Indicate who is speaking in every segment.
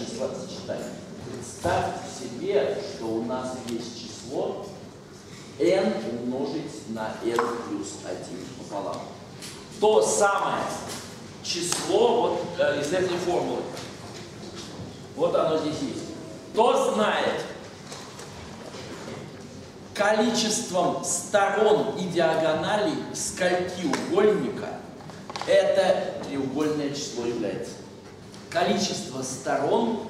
Speaker 1: числа сочетания. Представьте себе, что у нас есть число n умножить на n плюс 1 пополам. То самое число вот э, из этой формулы. Вот оно здесь есть. Кто знает количеством сторон и диагоналей скольки угольника это треугольное число является? Количество сторон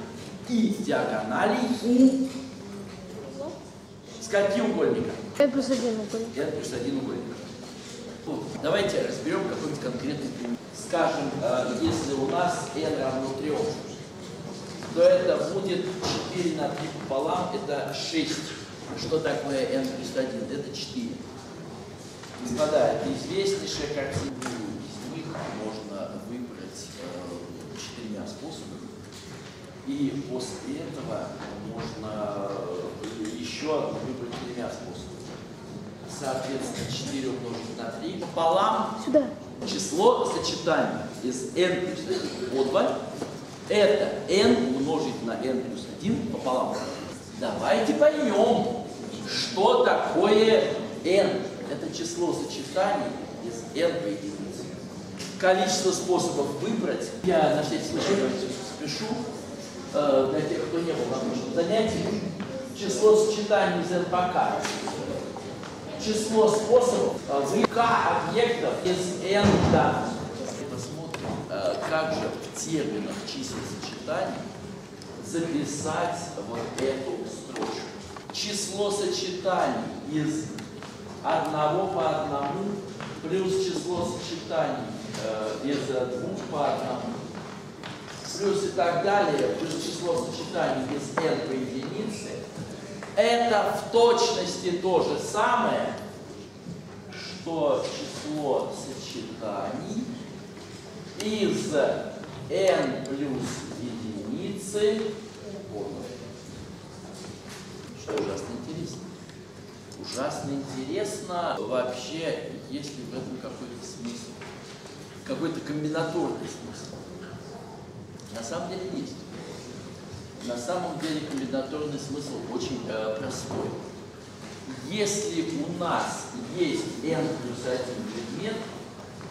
Speaker 1: и диагоналей у скольки угольника?
Speaker 2: n плюс один угольник.
Speaker 1: n плюс один угольник. Вот. Давайте разберем какой-нибудь конкретный пример. Скажем, э, если у нас n равно 3, то это будет 4 на 3 пополам, это 6. Что такое n плюс 1? Это 4. Господа, это известнейшая картина. Из них можно способами. И после этого можно э, еще выбрать тремя способами. Соответственно, 4 умножить на 3 пополам
Speaker 2: Сюда.
Speaker 1: число сочетания из n плюс 1 по 2 это n умножить на n плюс 1 пополам. Давайте поймем, что такое n. Это число сочетаний из n по единице. Количество способов выбрать. Я на всякий случай спешу. Э, для тех, кто не был на прошлом занятии. Число сочетаний из k число способов э, выбора объектов из n данных. Посмотрим, э, как же в терминах чисел сочетаний записать вот эту строчку. Число сочетаний из одного по одному плюс число сочетаний э, из двух по одному плюс и так далее, плюс число сочетаний из n по единице, это в точности то же самое, что число сочетаний из n плюс единицы. Что ужасно интересно. Ужасно интересно вообще, есть ли в этом какой-то смысл, какой-то комбинаторный смысл. На самом деле есть. На самом деле комбинаторный смысл очень э, простой. Если у нас есть n плюс 1 предмет,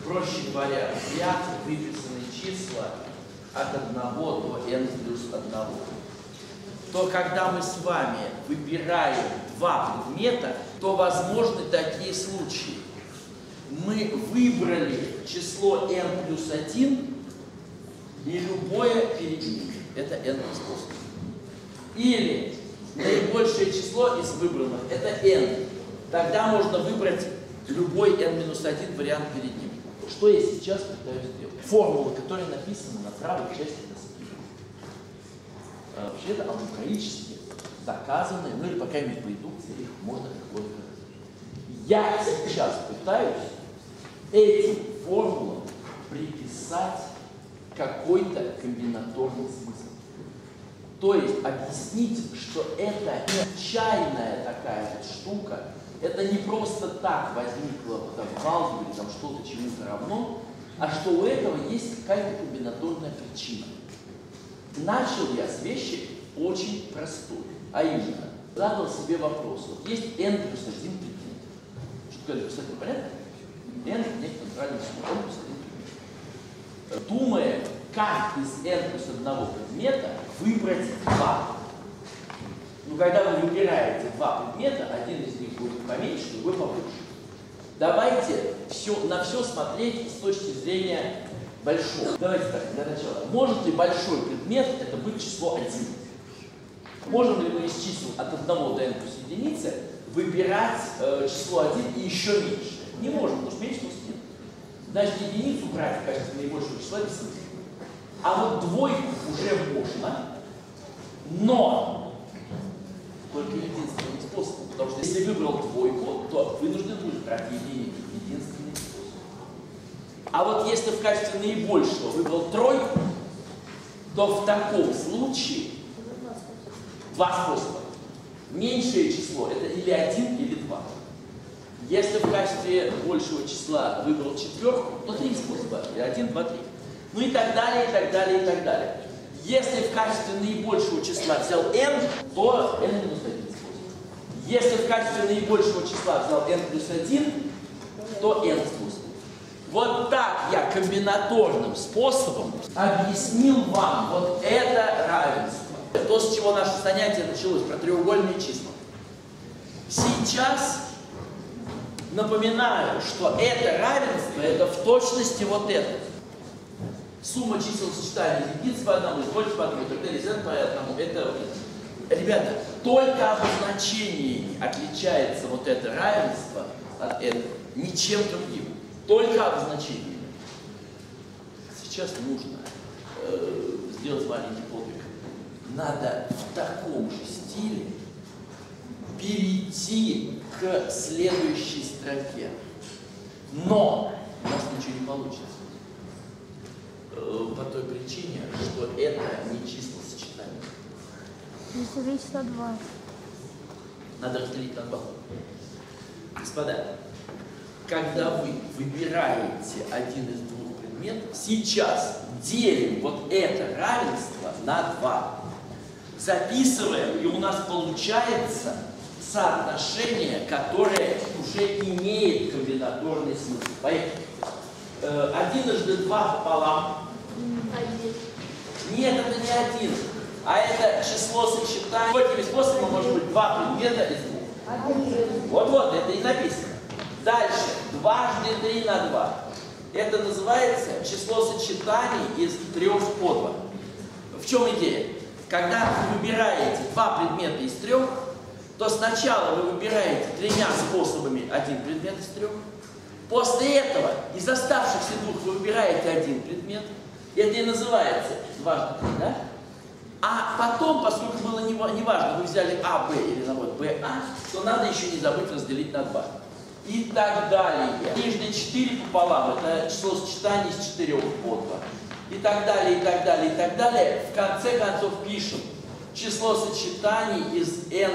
Speaker 1: проще говоря, ряд выписаны числа от 1 до n плюс 1, то когда мы с вами выбираем два предмета, то возможны такие случаи. Мы выбрали число n плюс 1 и любое перед ним. Это n способ. Или наибольшее число из выбранных – это n. Тогда можно выбрать любой n-1 вариант перед ним. Что я сейчас пытаюсь сделать? Формула, которая написана на правой части доски. А, Вообще это алгебраически доказанные, ну или по крайней мере по индукции их можно легко доказать. Я сейчас пытаюсь этим формулам приписать какой-то комбинаторный смысл. То есть объяснить, что это чайная такая вот штука, это не просто так возникло там, в алгебре, там что-то чему-то равно, а что у этого есть какая-то комбинаторная причина. Начал я с вещи очень простой, а именно, задал себе вопрос, вот есть n плюс 1 предмет. Что такое n плюс 1, понятно? Число, n плюс 1 предмет. Думая, как из n плюс одного предмета выбрать два. Ну, когда вы выбираете два предмета, один из них будет поменьше, другой побольше. Давайте все, на все смотреть с точки зрения большого. Давайте так, для начала. Может ли большой предмет это быть число 1? Можем ли мы из чисел от 1 до n плюс единицы выбирать э, число 1 и еще меньше? Не можем, потому что меньше плюс нет. Значит, единицу брать в качестве наибольшего числа бессмысленно. А вот двойку уже можно, но только единственным способом. Потому что если выбрал двойку, то вынужден будешь брать единицу. Единственный способ. А вот если в качестве наибольшего выбрал тройку, то в таком случае два способа. Меньшее число это или один, или два. Если в качестве большего числа выбрал четверку, то три способа. Один, два, три. Ну и так далее, и так далее, и так далее. Если в качестве наибольшего числа взял n, то n минус 1 способ. Если в качестве наибольшего числа взял n плюс 1, то n способ. Вот так я комбинаторным способом объяснил вам вот это равенство. То, с чего наше занятие началось, про треугольные числа. Сейчас напоминаю, что это равенство, это в точности вот это. Сумма чисел сочетания единиц по одному, больше по одному, далее, z по одному. Это, ребята, только обозначениями отличается вот это равенство от этого, ничем другим. Только обозначениями. Сейчас нужно э, сделать маленький подвиг. Надо в таком же стиле перейти к следующей строке. Но у нас ничего не получится. Э, по той причине, что это не число сочетания.
Speaker 2: Разделить на 2.
Speaker 1: Надо разделить на два. Господа, когда вы выбираете один из двух предметов, сейчас делим вот это равенство на 2. Записываем, и у нас получается соотношение, которое уже имеет комбинаторный смысл. Поехали. Э, Одиножды два пополам. Нет, это не один, а это число сочетания. Какими способами может быть два предмета из двух? Вот-вот, это и написано. Дальше, дважды три на два. Это называется число сочетаний из трех по два. В чем идея? Когда вы выбираете два предмета из трех, то сначала вы выбираете тремя способами один предмет из трех. После этого из оставшихся двух вы выбираете один предмет. Это и называется три, да? А потом, поскольку было не, ва- не важно, вы взяли А, Б или наоборот Б, А, то надо еще не забыть разделить на 2. И так далее. Нижнее 4 пополам, это число сочетаний из 4 по 2. И так далее, и так далее, и так далее. В конце концов пишем число сочетаний из n,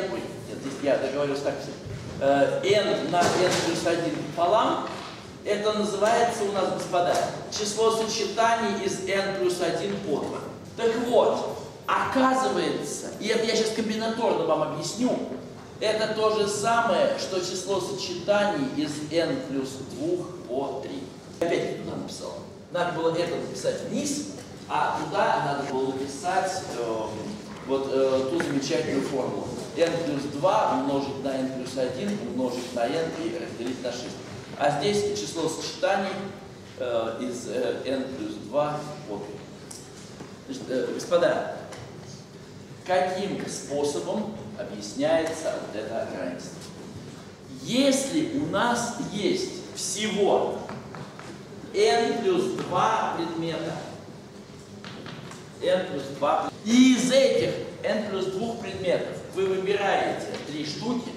Speaker 1: нет, здесь я договорился так. Э, n на n плюс 1 пополам, это называется у нас, господа, число сочетаний из n плюс 1 по 2. Так вот, оказывается, и это я сейчас комбинаторно вам объясню, это то же самое, что число сочетаний из n плюс 2 по 3. Опять туда написал. Надо было это написать вниз, а туда надо было написать э, вот э, ту замечательную формулу. N плюс 2 умножить на n плюс 1 умножить на n и разделить на 6. А здесь число сочетаний э, из э, n плюс 2 по 3. Значит, э, господа, каким способом объясняется вот это равенство? Если у нас есть всего n плюс 2 предмета, n плюс 2, и из этих n плюс 2 предметов вы выбираете три штуки,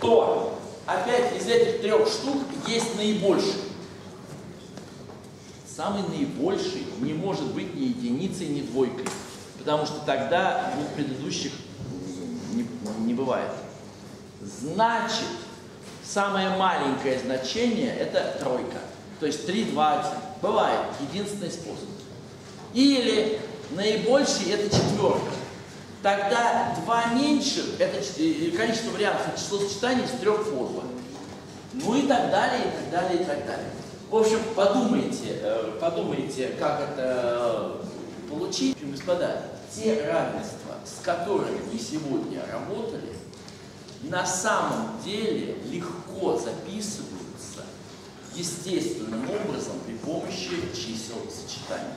Speaker 1: то опять из этих трех штук есть наибольший. Самый наибольший не может быть ни единицей, ни двойкой, потому что тогда двух предыдущих не, не бывает. Значит, самое маленькое значение это тройка. То есть 3, 2, 1. Бывает. Единственный способ. Или наибольший это четверка. Тогда 2 меньше, это количество вариантов, число сочетаний из 3 по 2. Ну и так далее, и так далее, и так далее. В общем, подумайте, э, подумайте, как это э, получить. В общем, господа, те равенства, с которыми мы сегодня работали, на самом деле легко записываются естественным образом при помощи чисел сочетаний.